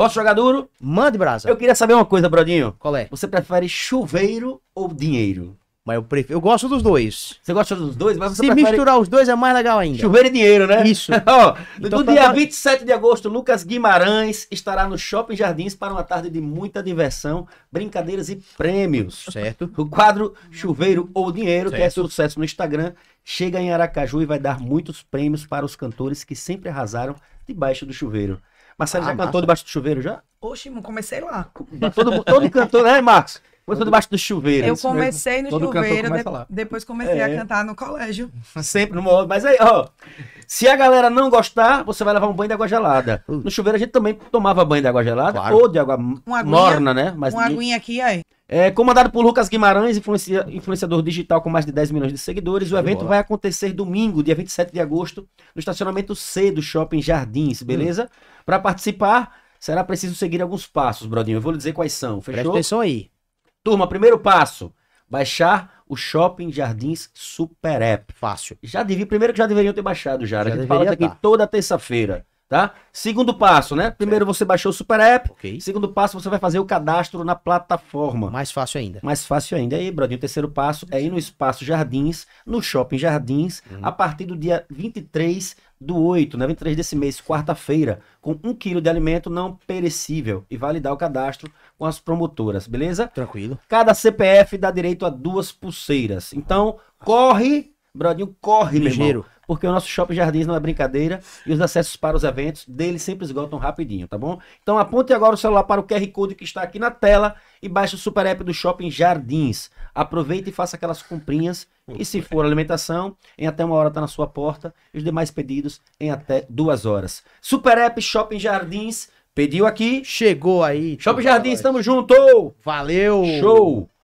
Posso jogar duro? Mande, brasa. Eu queria saber uma coisa, Brodinho. Qual é? Você prefere chuveiro ou dinheiro? Mas eu, prefiro, eu gosto dos dois. Você gosta dos dois, mas você Se prefere misturar os dois é mais legal ainda. chuveiro e dinheiro, né? Isso. Ó, Então no tá dia bom. 27 de agosto, Lucas Guimarães estará no Shopping Jardins para uma tarde de muita diversão, brincadeiras e prêmios. Certo. O quadro Chuveiro ou Dinheiro, que é Certo. sucesso no Instagram, chega em Aracaju e vai dar muitos prêmios para os cantores que sempre arrasaram debaixo do chuveiro. Marcelo Ah, já cantou debaixo do chuveiro já? Oxi, mano, comecei lá. Todo, todo cantor, né, Marcos? Começou debaixo do chuveiro. Eu comecei no Todo chuveiro, de- depois comecei É. a cantar no colégio. Sempre no modo. Mas aí, ó. Se a galera não gostar, você vai levar um banho de água gelada. No chuveiro a gente também tomava banho de água gelada Claro. ou de água Uma aguinha, morna, né? Mas Uma aguinha aqui, aí. É comandado por Lucas Guimarães, influencia- influenciador digital com mais de 10 milhões de seguidores. O evento bola. vai acontecer domingo, dia 27 de agosto, no estacionamento C do Shopping Jardins, beleza? Para participar, será preciso seguir alguns passos, Brodinho. Eu vou lhe dizer quais são, Presta fechou? atenção aí. Turma, primeiro passo: baixar o Shopping Jardins Super App. Fácil. Já devia, primeiro que já deveriam ter baixado já. Já a gente fala isso aqui tá. toda terça-feira, tá? Segundo passo, né? Primeiro você baixou o Super App. Ok. Segundo passo, você vai fazer o cadastro na plataforma. Mais fácil ainda. Mais fácil ainda. E aí, Brodinho, o terceiro passo é ir no Espaço Jardins, no Shopping Jardins, Uhum. a partir do dia 23 do 8, né? 23 desse mês, quarta-feira, com um quilo de alimento não perecível e validar o cadastro com as promotoras, beleza? Tranquilo. Cada CPF dá direito a duas pulseiras. Então, corre, Brodinho, corre, meu irmão. Porque o nosso Shopping Jardins não é brincadeira e os acessos para os eventos dele sempre esgotam rapidinho, tá bom? Então aponte agora o celular para o QR Code que está aqui na tela e baixe o super app do Shopping Jardins. Aproveite e faça aquelas comprinhas e se for alimentação, em até uma hora está na sua porta e os demais pedidos em até duas horas. Super app Shopping Jardins, pediu aqui. Chegou aí. Shopping Show. Jardins, estamos junto! Valeu. Show!